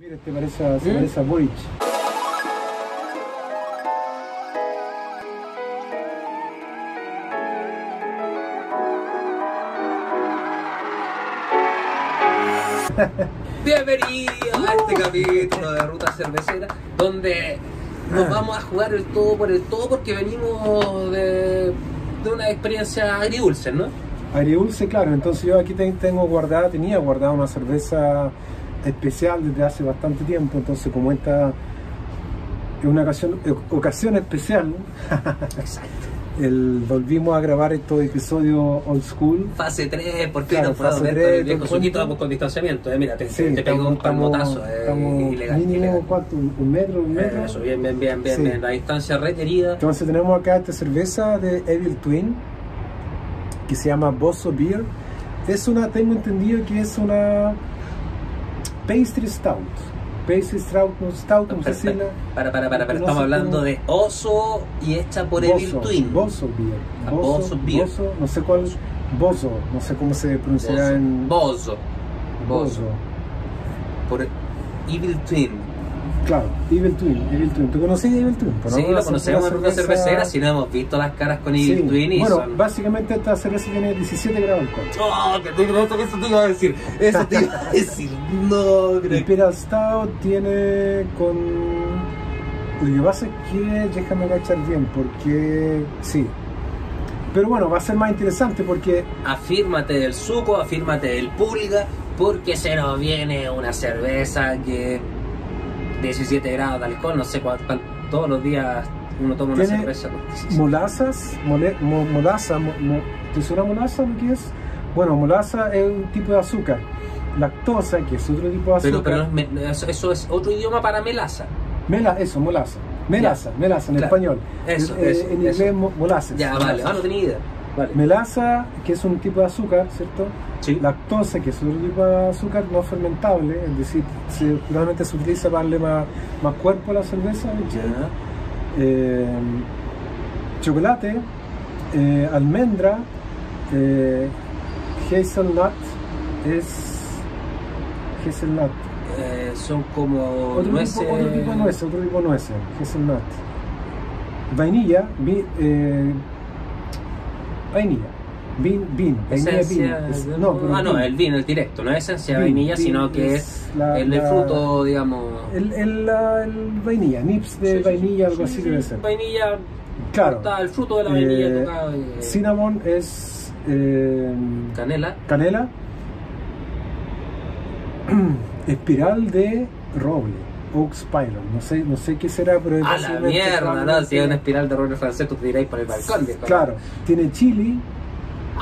Mira, te parece, a- se parece a Boric. Bienvenidos a este capítulo de Ruta Cervecera, donde nos vamos a jugar el todo por el todo porque venimos de, de una experiencia agridulce, ¿no? Agridulce, claro. Entonces yo aquí ten- tengo guardada, tenía guardada una cerveza especial desde hace bastante tiempo. Entonces como esta es una ocasión, ocasión especial, Exacto. el, volvimos a grabar estos episodios old school. Fase 3, por fin Claro, nos fase ver con el tres, viejo vamos con distanciamiento, eh, mira, te, Sí, te pegó un palmotazo, eh, estamos ilegal, mínimo, ilegal. ¿cuánto? ¿Un un metro? ¿Un metro? Eh, Eso, bien, bien, bien, bien, Sí. bien, la distancia requerida. Entonces tenemos acá esta cerveza de Evil Twin que se llama Bosso Beer. Es una, tengo entendido que es una pastry stout. Pastry stout, no stout, no sé si la... Para, para, para, estamos hablando de oso y hecha por Evil Twin. Bosso Beer. Ah, Bosso Beer. Bosso, no sé cuál. Bosso, no sé cómo se pronunciará Bozo. en. Bozo. Bozo. Por Evil Twin. Claro, Evil Twin. Evil Twin. ¿Tú conocías Evil Twin? Sí, lo conocemos en Ruta Cervecera, si no hemos visto las caras con Evil Sí. Twin y Bueno, son... básicamente esta cerveza tiene 17 grados de alcohol. ¡Oh, que te eso, eso te iba a decir! Eso te iba a decir. No, El creo. Imperial Stout tiene con... Lo que pasa es que, déjame cachar bien, porque... Sí. Pero bueno, va a ser más interesante porque... Afírmate del suco, afírmate del pulga, porque se nos viene una cerveza que... 17 grados de alcohol, no sé cuánto, todos los días uno toma una cerveza con 17. Molazas, mole- mo- molaza, mo- mo- ¿te suena molaza lo que es? Bueno, molaza es un tipo de azúcar. Lactosa, que es otro tipo de azúcar. Pero, pero eso, eso es otro idioma para melaza. Mela, eso, molaza. Melaza, melaza en Claro. español. Eso, Eh, eso, en inglés eso. Ya, vale, ah, no tenía idea. Vale. Melaza, que es un tipo de azúcar, ¿cierto? Sí. Lactosa, que es otro tipo de azúcar no fermentable, es decir, se, realmente se utiliza para darle más, más cuerpo a la cerveza. Eh, chocolate, eh, almendra, eh, hazelnut, es hazelnut. Eh, son como Otro, nueces. tipo, otro tipo de nueces, otro tipo de nueces, hazelnut. Vainilla, vi- eh, vainilla, bean, bean, vainilla Esencia. Es- de- no, pero ah, no, bean. el vino, el directo, no es esencia de vainilla, sino que es es la- el, fruto, digamos. El, el, la- el vainilla, nips de Sí, vainilla, sí, algo sí, así sí, debe ser. Vainilla, Claro. el fruto de la vainilla Eh, tocado. eh, Cinnamon es eh, canela. canela. Espiral de roble, Oak Spiral. No sé, no sé qué será, pero es A la mierda, ¿no? Si es una espiral de roble francés, tú te tiráis por el balcón. Claro, tiene chili,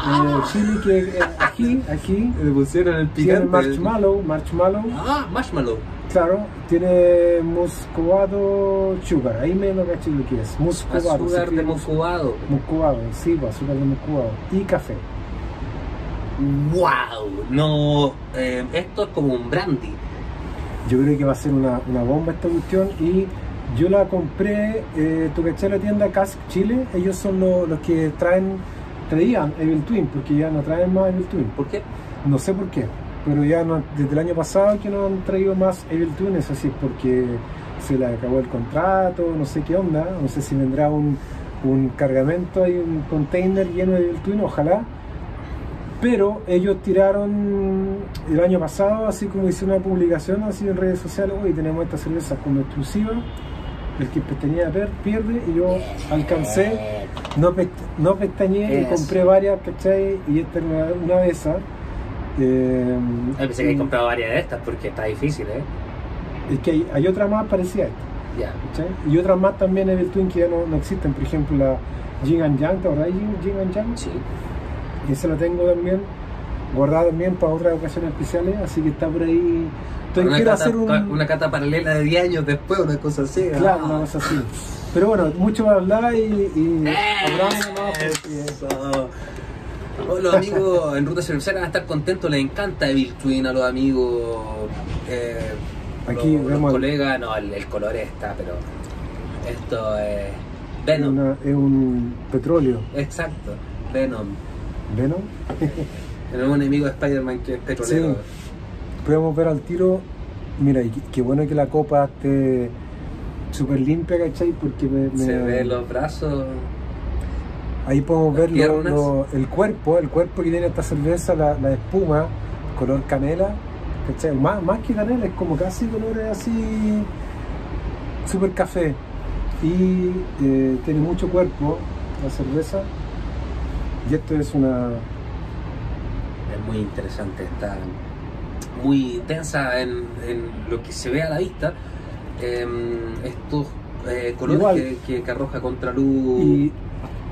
Ah. eh, chili que eh, aquí, aquí, Le pusieron el tiene picante. marshmallow, marshmallow, Ah, marshmallow. claro, tiene muscovado sugar, ahí me lo caché lo que es, muscovado, Azúcar de muscovado. muscovado, sí, pues, azúcar de muscovado, y café. ¡Wow! No, eh, esto es como un brandy. Yo creo que va a ser una, una bomba esta cuestión y yo la compré, eh, tú caché la tienda Cask Chile, ellos son lo- los que traen, traían Evil Twin, porque ya no traen más Evil Twin. ¿Por qué? No sé por qué, pero ya no- desde el año pasado que no han traído más Evil Twin, es así, porque se le acabó el contrato, no sé qué onda, no sé si vendrá un, un cargamento y un container lleno de Evil Twin, ojalá. Pero ellos tiraron el año pasado, así como hicieron una publicación así en redes sociales, hoy tenemos esta cerveza como exclusiva, el que pestañea pierde, y yo alcancé, no, pest- no pestañeé y compré varias, ¿cachai? Y esta era una, una de esas. Eh, pensé que he comprado varias de estas porque está difícil, ¿eh? Es que hay, hay otra más parecida a esta, Ya. ¿cachai? Y otras más también Evil Twin que ya no, no existen, por ejemplo la Jing and Yang, ¿te acordás Jing and Yang? Sí. Y esa la tengo también guardada también para otras ocasiones especiales, así que está por ahí. Estoy, Una quiero cata, hacer un, una cata paralela de 10 años después, una cosa así. Claro, Ah. una cosa así. Pero bueno, mucho para hablar y, y ¡Eh! Eso. Oh, Los amigos en Ruta Cervecera van a estar contentos, les encanta Evil Twin a los amigos. Eh, Aquí los, los vemos el- colegas, no, el, el color está, pero esto es es, Venom. una- es un petróleo. Exacto, Venom. ¿Venom? Tenemos un enemigo de Spider-Man que es petrolero. Sí. Podemos ver al tiro Mira, y qué, bueno que la copa esté súper limpia, ¿cachai? Porque me, me- Se ve los brazos. ahí podemos ver lo- piernas. lo- el cuerpo, el cuerpo que tiene esta cerveza, la, la espuma, color canela, ¿cachai? Más, más que canela, es como casi color así, súper café. Y eh, tiene mucho cuerpo la cerveza. Y esto es una... Es muy interesante, está muy densa en, en lo que se ve a la vista. Em, estos eh, colores Igual. que, que- que arroja contra luz. Y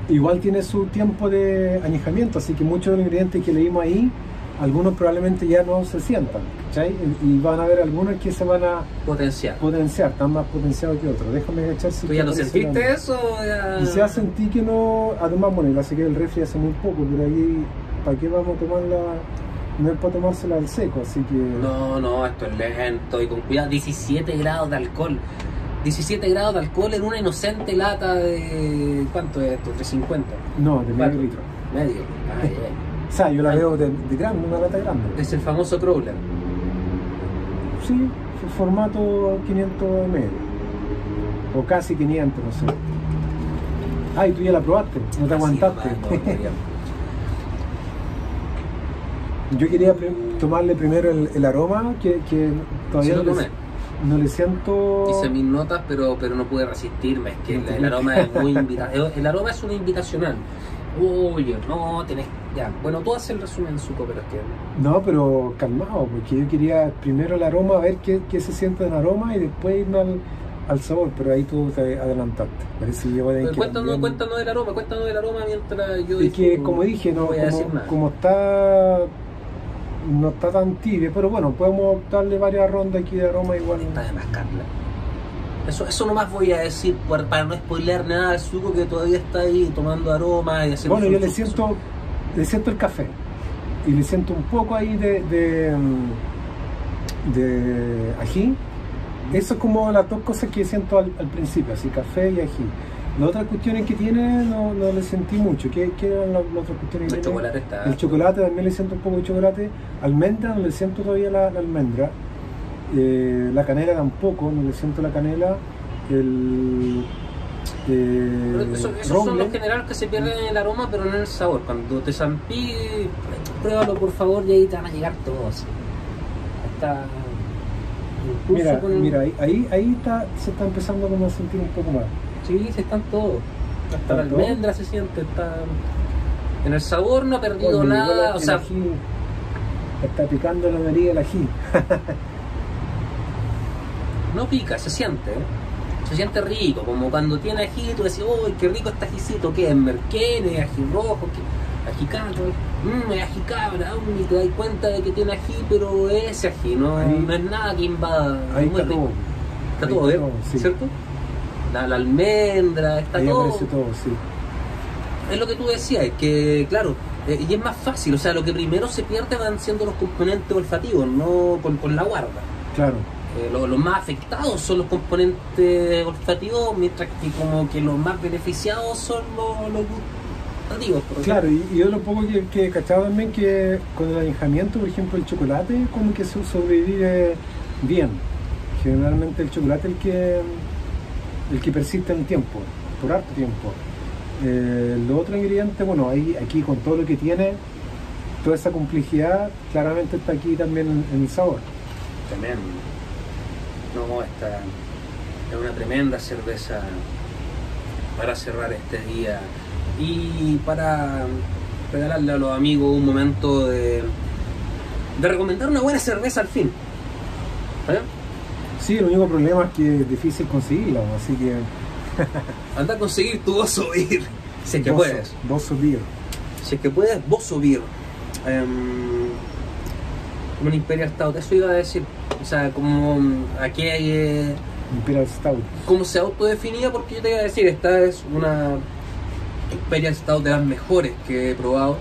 igual tiene su tiempo de añejamiento, así que muchos de los ingredientes que leímos ahí, algunos probablemente ya no se sientan, ¿cachai? Y van a haber algunos que se van a potencial. potenciar, están más potenciados que otros. Déjame agachar si ¿Tú ya parece sentiste eso? Ya... Ya sentí que no, además bueno, la saqué del refri hace muy poco, pero ahí, ¿para qué vamos a tomarla? No es para tomársela al seco, así que... No, no, esto es lento y con cuidado. 17 grados de alcohol. 17 grados de alcohol en una inocente lata de. ¿Cuánto es esto? 350. No, de medio litro. Medio. Ay, ay. O sea, yo la Ay. veo de, de grande, una lata grande. Es el famoso crawler. Sí, formato 500 ml. O casi 500, no sé. Ay, tú ya la probaste, no te aguantaste. No. Yo quería tomarle primero el, el aroma, que, que todavía Sí no, no le siento... Hice mis notas, pero, pero no pude resistirme. Es que el, el aroma es muy invitacional. El aroma es una invitacional. No, tenés. Ya, bueno, tú haces el resumen, Suco, pero es que. No, pero calmado, porque yo quería primero el aroma, a ver qué, qué se siente en aroma y después irme al, al sabor, pero ahí tú te adelantaste. Parece que que Cuéntanos, cuéntanos del aroma, cuéntanos del aroma mientras yo. Es que, como dije, no, voy a decir como, nada. como está no está tan tibio, pero bueno, podemos darle varias rondas aquí de aroma igual. Está de más Carla. Eso, eso nomás voy a decir para no spoilear nada al suco que todavía está ahí tomando aroma y haciendo Bueno, yo le siento, le siento el café y le siento un poco ahí de, de, mm, de ají. Eso es como las dos cosas que siento al, al principio, así café y ají. Las otras cuestiones que tiene no, no le sentí mucho. ¿Qué, qué eran las, las otras cuestiones que El tiene? chocolate está. El chocolate también le siento un poco de chocolate. Almendra no le siento todavía la, la almendra. Eh, la canela tampoco, no le siento la canela. El eh, eso- esos son los generales que se pierden en el aroma, pero no en el sabor. Cuando te zampí, pruébalo por favor y ahí te van a llegar todos. Hasta. Mira, mira, ahí, ahí, ahí está, se está empezando como a sentir un poco más. Sí, se están todos. Hasta la almendra se siente. Está... En el sabor no ha perdido Oye, nada. O sea, ají. está picando la nariz el ají. no pica, se siente. ¿eh? Se siente rico, como cuando tiene ají, tú decís, uy, qué rico este ajicito, ¿qué es? ¿Merquén? ¿Es ají rojo? ¿Qué? ¿Ají cabra? Mmm, es ají cabra, mm, y te das cuenta de que tiene ají, pero es ese ají, no, Ahí- no es nada que invada. Ahí es muy está rico. todo. Está Ahí todo, está ¿eh? todo, sí. ¿Cierto? La, la almendra, está Ahí todo. todo, sí. Es lo que tú decías, es que, claro, eh, y es más fácil, o sea, lo que primero se pierde van siendo los componentes olfativos, no con, con la guarda. Claro. Eh, lo- los más afectados son los componentes olfativos, mientras que como que los más beneficiados son los, los gustativos. Claro, y, y yo lo poco que, que he cachado también que con el añejamiento, por ejemplo, el chocolate, como que se sobrevive bien. Generalmente el chocolate es el que, el que persiste en el tiempo, por harto tiempo. Eh, los otros ingredientes, bueno, ahí, aquí con todo lo que tiene, toda esa complejidad, claramente está aquí también en, en el sabor. Tremendo. No, esta es una tremenda cerveza para cerrar este día y para regalarle a los amigos un momento de, de recomendar una buena cerveza al fin. ¿Eh? Sí, el único problema es que es difícil conseguirla, así que... Anda a conseguir tu oso beer. Si es que Bozo- puedes. Bozo Beer. Si es que puedes, Bozo beer. Em, un Imperial Stout, eso iba a decir. O sea, como aquí hay. eh, Imperial Stout. cómo se autodefinía, porque yo te iba a decir, esta es una Imperial Stout de las mejores que he probado.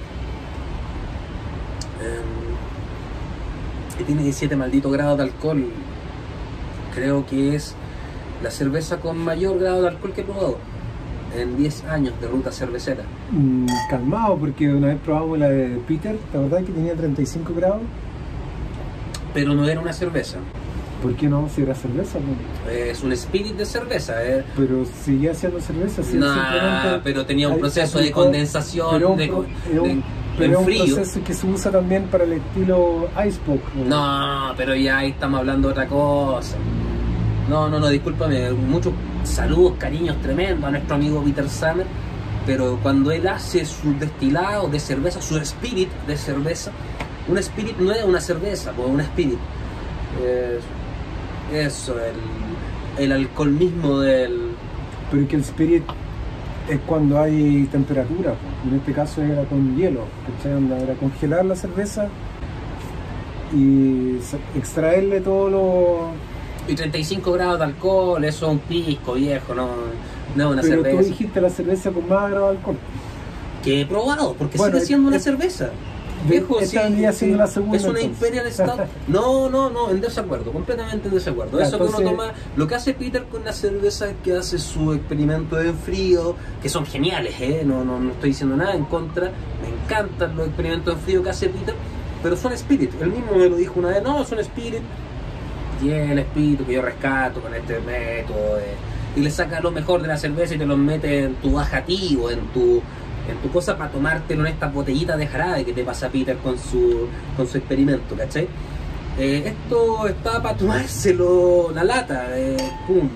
Em, que tiene 17 malditos grados de alcohol. Creo que es la cerveza con mayor grado de alcohol que he probado en 10 años de ruta cervecera. Mm, calmado, porque una vez probamos la de Peter, ¿te acordás que tenía 35 grados? Pero no era una cerveza. ¿Por qué no? Si era cerveza, pues. Es un spirit de cerveza, ¿eh? Pero seguía siendo cerveza, si Nah, simplemente pero tenía un proceso de condensación, pero un de, de- un- de pero un proceso que se usa también para el estilo Iceberg. No, pero ya ahí estamos hablando de otra cosa. No, no, no, discúlpame. Muchos saludos, cariños tremendos a nuestro amigo Peter Summer. Pero cuando él hace su destilado de cerveza, su spirit de cerveza, un spirit no es una cerveza, pues un spirit. Eh, eso, el, el alcohol mismo del. Pero que el spirit es cuando hay temperatura, en este caso era con hielo, ¿cachai? Era congelar la cerveza y extraerle todo lo... Y 35 grados de alcohol, eso es un pisco viejo, no, no es una Pero tú cerveza. dijiste la cerveza con más grado de alcohol. que he probado, porque Bueno, sigue siendo una es- cerveza. Viejo, sí, sí, la segunda, Es una. Imperial Stout. No, no, no, en desacuerdo, completamente en desacuerdo. Ya, Eso que uno toma, lo que hace Peter con la cerveza es que hace su experimento de frío, que son geniales, ¿eh? No, no, no estoy diciendo nada en contra, me encantan los experimentos de frío que hace Peter, pero son spirit. Él mismo me lo dijo una vez, no, son spirit. Es el espíritu que yo rescato con este método. y le saca lo mejor de la cerveza y te lo mete en tu bajativo, en tu en tu cosa para tomártelo en estas botellitas de jarabe que te pasa Peter con su con su experimento, ¿cachai? Eh, esto está para tomárselo la lata, eh, pum.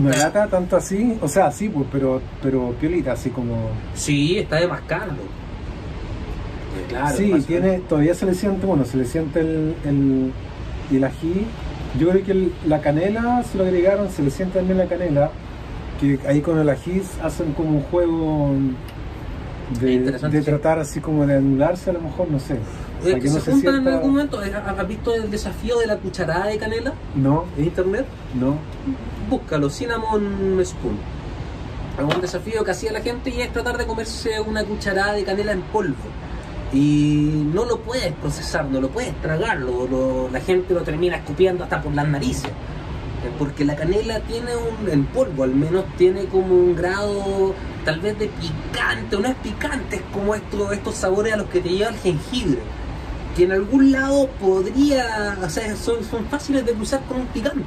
Una lata tanto así, o sea, sí, pues, pero, pero piolita, así como... Sí, está de mascarlo. Eh, Claro, sí, tiene, todavía se le siente, bueno, se le siente el, el, el ají. Yo creo que el- la canela se lo agregaron, se le siente también la canela, que ahí con el ají hacen como un juego de, tratar así como de anularse a lo mejor, no sé. Eh, que que no se se juntan en algún momento. ¿Has visto el desafío de la cucharada de canela No, en internet? no. Búscalo, Cinnamon Spoon. Es un desafío que hacía la gente y es tratar de comerse una cucharada de canela en polvo. Y no lo puedes procesar, no lo puedes tragar, lo- lo- la gente lo termina escupiendo hasta por las narices. Porque la canela tiene un, en polvo al menos, tiene como un grado tal vez de picante, no es picante, es como esto, estos sabores a los que te lleva el jengibre. Que en algún lado podría, o sea, son, son fáciles de cruzar con un picante.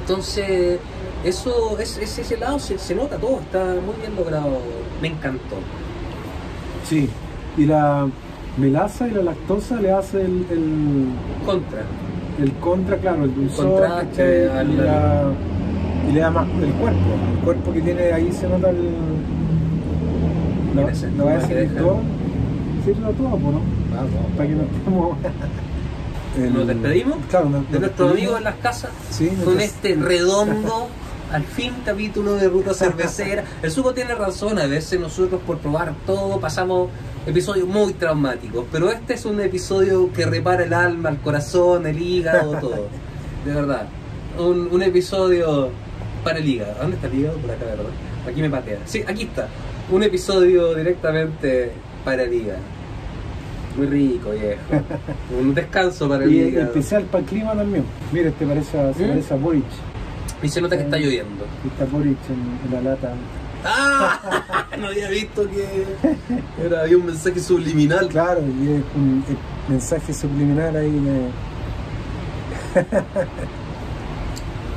Entonces, eso, es, es- ese lado se, se nota todo, está muy bien logrado, me encantó. Sí. Y la melaza y la lactosa le hace el, el, Contra. El contra, claro, el dulzor, Contraste al- y, la- y le da más el cuerpo. El cuerpo que tiene ahí se nota el. No, Mira ese no voy a decir todo. Decirlo todo, ¿no? Para que no estemos. El- ¿Nos despedimos? Claro, nos- De nuestros amigos en las casas, Sí, con este redondo, al fin capítulo de Ruta Cervecera. El Suco tiene razón, a veces nosotros por probar todo pasamos episodios muy traumáticos, pero este es un episodio que repara el alma, el corazón, el hígado, todo. De verdad. Un, un episodio para el hígado. ¿Dónde está el hígado? Por acá, ¿verdad? Aquí me patea. Sí, aquí está. Un episodio directamente para el hígado. Muy rico, viejo. Un descanso para el Y hígado. especial para el clima también. Mira, este parece se ¿Mm? parece a Boric. Y se nota que está lloviendo. Está Boric en, en la lata. ¡Ah! No había visto que era, había un mensaje subliminal. Claro, y es un mensaje subliminal ahí de.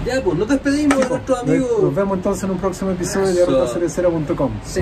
Ya, pues, nos despedimos de nuestros Nos- amigos. Nos vemos entonces en un próximo episodio de Eso. rutacervecera.com. Sí.